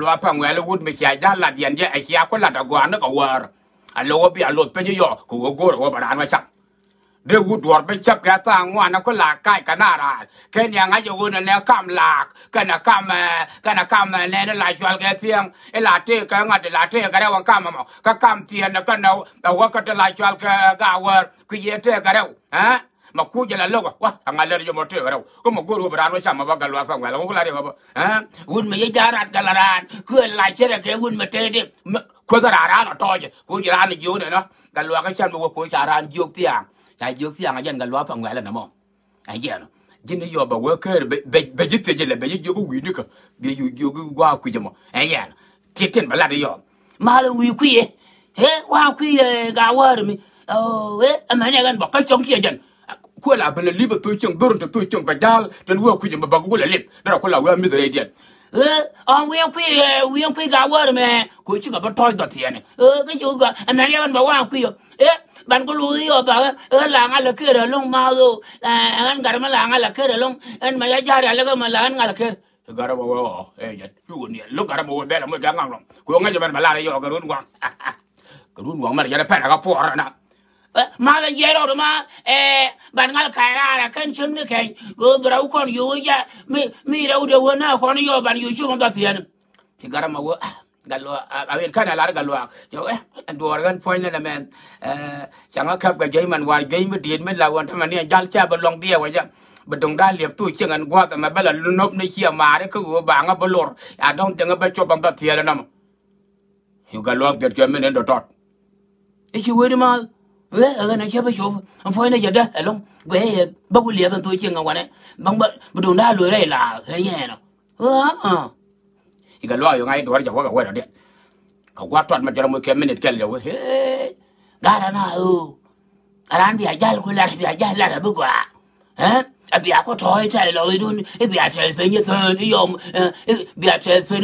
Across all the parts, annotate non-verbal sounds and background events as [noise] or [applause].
galwa pa ngwele wud mi kya jala dien je a kya ko la da gwa na ko war a lo bi a lo pe yo ko go go ro ba ran wa chak de wud war be chap ga ta ngwa na ko la kai ka na ra ken ya nga yo wona ne kam la ka na kam ka na kam ne ne la jwal ga tiang e la te ka nga de la te ka ra wa kam mo ka kam tien na ka na wa ka de la jwal ga ga war ku ye te ka ra ha makuja la logo. Wa angalere yo mote ra ko mo guru bran chama ba galwa fa ngala ko la baba eh ha? Wun me ye jarat galaran. Ku e la chere ke wun me tede ko da e ra la toje. Ku jirani jo de no. Galwa ka chama mo ko charan jo tiang ta jo tiang a galwa fa ngala na mo. Ajeno je jini yo ba wa ke be jitte jele be jo ko wi ka. Be yo jo ko gwa ku jemo ajeno titin ya de yo. Malu wi ku ye. He, wa ku ye ga wa mi. Oh we amanya e gan ba ka chong ki jan ko la bele liba to chong dur to to chong bajal ten wo ku jamba bagu la lip. Dara ko la wa mi dere diet eh on we ku we ku ga wa me. Ko chi ga ba toy da tiene eh ga ju ga na ya ban ba wa ku yo eh ban ko lu yo ba eh la nga la ke ra long ma lo an gar ma la nga la ke ra long. En ma ya ja ra la ga ma la nga la ke. Gara ba wo eh ya ju ni lo gara ba wo be la mo ga ngang long. Ko nga jaban ba la yo ga run wang [laughs] ga run wang ma ya pa ga po ra na ma la yero ma eh ban ngal kaira kan chun ne kai go bra kon yu ya mi mi ra de wona kon yo ban yu chu ma da tian ki gara ma wo à a wen kana la gallo jo eh do organ foi ne men eh changa kap ga jai man war jai mi din men la wan ta man ne jal cha ba long bia wa ja ba dong da liep tu chiang an gwa ta ma ba la lunop ne chia ma re ko ba nga ba lor a dong tenga ba cho bang da tian na ma yu gallo ga ga men ndo tot e chi we ma we aga na chaba chof an foi na jada along we ba ku liya ban to chin ngwa ne bang ba bu dong da lo re la he ye no ha ha i ga lo yo ngai do ja wa ga wa de ka gwa tot ma jara mo ke minute kel yo he gara na u aran bi ajal ko la bi ajal la bu gwa ha a bi ko toy tai lo dun e bi a tai pe ni thon yom bi a tai pe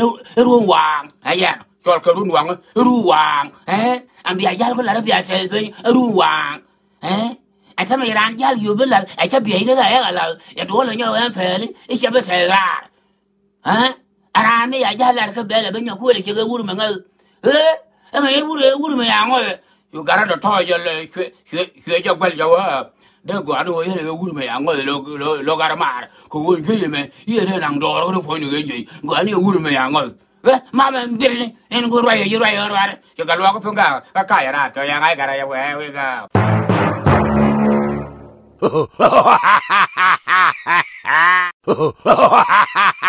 ru wang ha ya chol ka run wang ru wang eh an bi ajal ko la bi a tai pe ru wang eh a ta mai ran jal yu bi la a ta bi ne ga ya la ya do la nyo an fe li i cha ba tai ra. Eh ara mi ajal la ka be la be nyo ko le ke ga wuru ma ngal eh a mai wuru wuru ma gara da to ya le hwe hwe hwe ja gwal cho wa da go anu ye le wuru ma ya ngo lo lo lo gara mar ko wo ye me ye ne nang do ro fo ni ge ji go ani wuru ma ya ngo eh mama mbirni en go rwayo ji rwayo rware yo galwa ko funga ka kaya na ra ka ya ngai gara ya we we ga Ha ha ha ha ha!